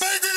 Baby!